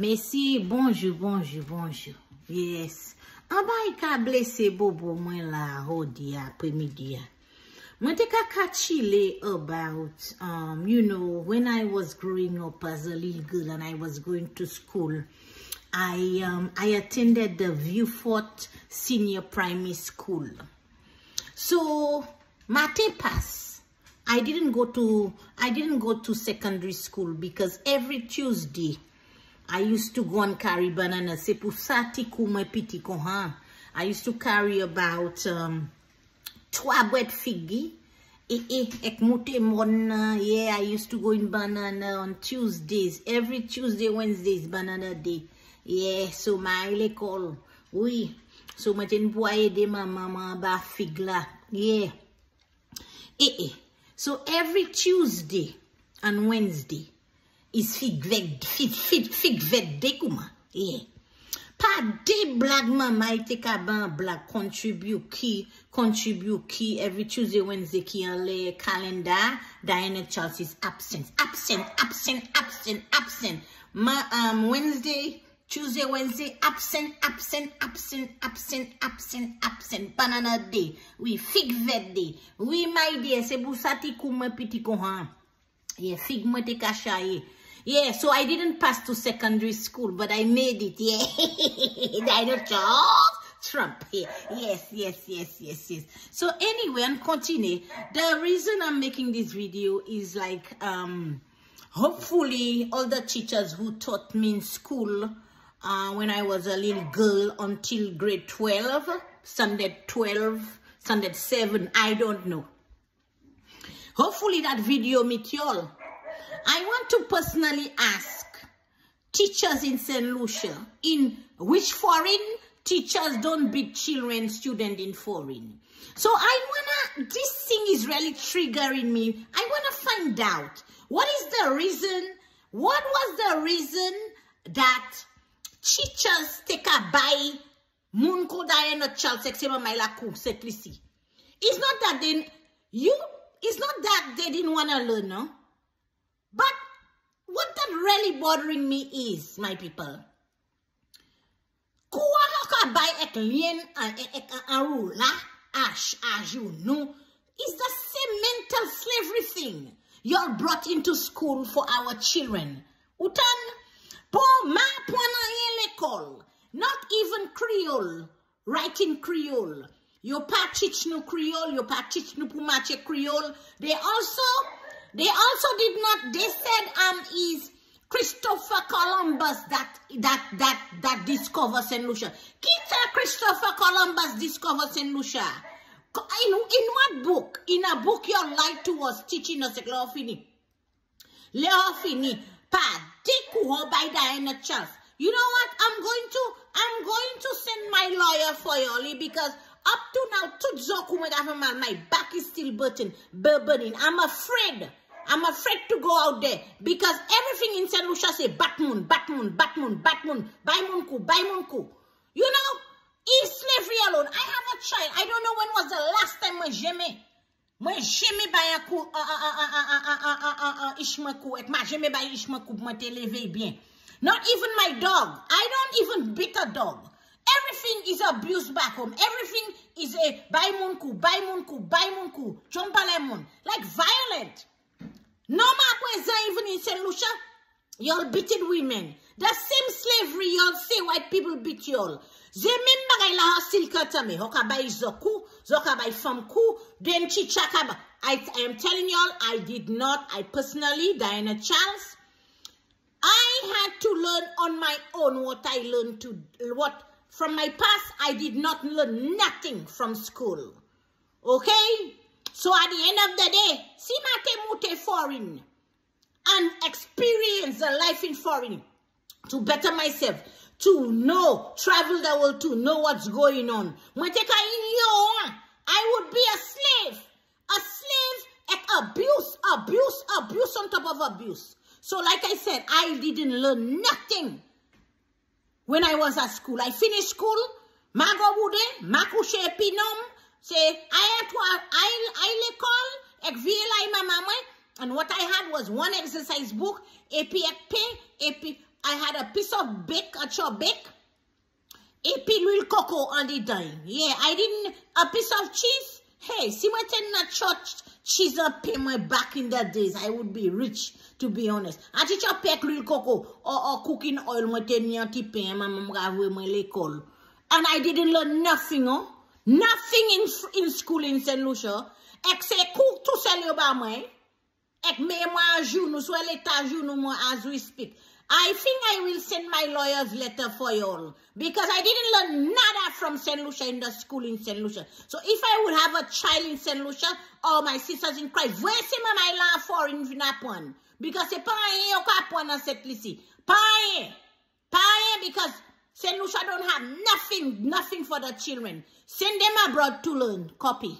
Merci, bonjour, bonjour, bonjour. Yes. An ba yi ka blese bobo mwen la hodi après-midi ya. Mwen te ka ka chile about, um, you know, when I was growing up as a little girl and I was going to school, I um, I attended the Vieux Fort Senior Primary School. So, mate pass. I didn't go to I didn't go to secondary school because every Tuesday I used to go and carry banana. C'est pour ça tikou mwen piti. I used to carry about um, trois boîtes figi. Eh, eh, ek yeah, I used to go in banana on Tuesdays. Every Tuesday, Wednesdays, banana day. Yeah, so my l'école. Oui. So mwen ten pou a ede ma maman ba fig la. Yeah. Eh, eh. So every Tuesday and Wednesday is fig figved, fig, fig, fig figved dekouman. Yeah. Pa de blag mama ite ka ban blag kontribu ki, kontribu ki, every Tuesday, Wednesday ki an le kalenda, Diana Charles is absent, absent, absent, absent, absent. Ma, um, Wednesday, Tuesday, Wednesday, absent, absent, absent, absent, absent, absent. Banana day, oui, fig figved day, oui, my dear, se bou sa ti kouman pi ti kohan. Ye, yeah, fig mwen te kachaye. Yeah, so I didn't pass to secondary school, but I made it. Yeah, Dino Charles Trump. Yeah. Yes, yes, yes, yes, yes. So anyway, and continue. The reason I'm making this video is like, um, hopefully all the teachers who taught me in school uh, when I was a little girl until grade 12, Sunday 12, Sunday 7, I don't know. Hopefully that video meet y'all. I want to personally ask teachers in St. Lucia, in which foreign teachers don't beat children, student in foreign. So I wanna, this thing is really triggering me. I wanna find out what is the reason, what was the reason that teachers take a buy moun ko Diana Charles seksema may la kou. It's not that they, you, it's not that they didn't wanna learn, no? But what that really bothering me is, my people, kuwa haka bay ek lien an ek an ash, as you know, is the same mental slavery thing you're brought into school for our children. Utan, po ma pwana lekol, not even Creole, writing Creole. Your pa teach no Creole, your pa teach no pumache Creole. They also they also did not, they said um is Christopher Columbus that that that that discovered St. Lucia. Kita Christopher Columbus discovered St. Lucia. In, in what book? In a book you lied to us, teaching us Leofini. Leofini. Pa, take by Diana Charles. You know what? I'm going to I'm going to send my lawyer for you because up to now, to my back is still burning, burning. I'm afraid. I'm afraid to go out there because everything in St. Lucia say Batmoon, Batmoon, Batmoon, Batmoon, Baimunku, Baimunku. You know, is slavery alone. I have a child. I don't know when was the last time moi j'aimais. Moi j'aimais bayakou, ishmaku, ek ma j'aimais bay ishmaku, moi te leve bien. Not even my dog. I don't even beat a dog. Everything is abuse back home. Everything is a baimunku, baimunku, baimunku, chompalemon. Like violent. No matter even in St. Lucia, y'all beating women. The same slavery y'all say white people beat y'all. Ze men bagay la hasil kata me. Hoka bay zoku, zoka bay famku, then chichaka. I, I am telling y'all, I did not, I personally, Diana Charles, I had to learn on my own what I learned to, what, from my past, I did not learn nothing from school. Okay? So at the end of the day, my mute foreign and experience the life in foreign to better myself, to know, travel the world to know what's going on. I would be a slave, a slave, abuse, abuse, abuse on top of abuse. So like I said, I didn't learn nothing when I was at school. I finished school, mago bude, makushe pinom, say, I to, I, I call, ek VLI my mama, and what I had was one exercise book, epi ek pe, epi, I had a piece of bake, a chop bake, et puis l'huile coco on the dime. Yeah, I didn't, a piece of cheese. Hey, si mwen ten na church cheese up pay back in the days, I would be rich, to be honest. A ti chop pek l'huile coco, or, or cooking oil mwen ten yon ti pen, mwen mwen gavwe mwen l'ekol. And I didn't learn nothing, oh. Nothing in, in school in St. Lucia. Ek se kouk tout sel yo ba mwen. Ek me mwen a joun nou, sou l'eta joun nou mwen as we speak. I think I will send my lawyer's letter for you all. Because I didn't learn nada from St. Lucia in the school in St. Lucia. So if I would have a child in St. Lucia, or my sisters in Christ, se mwen my law for in Vinapon? Because se pa yon yo ka pon an set lisi. Pa yon because St. Lucia don't have nothing, nothing for the children. Send them abroad to learn. Copy.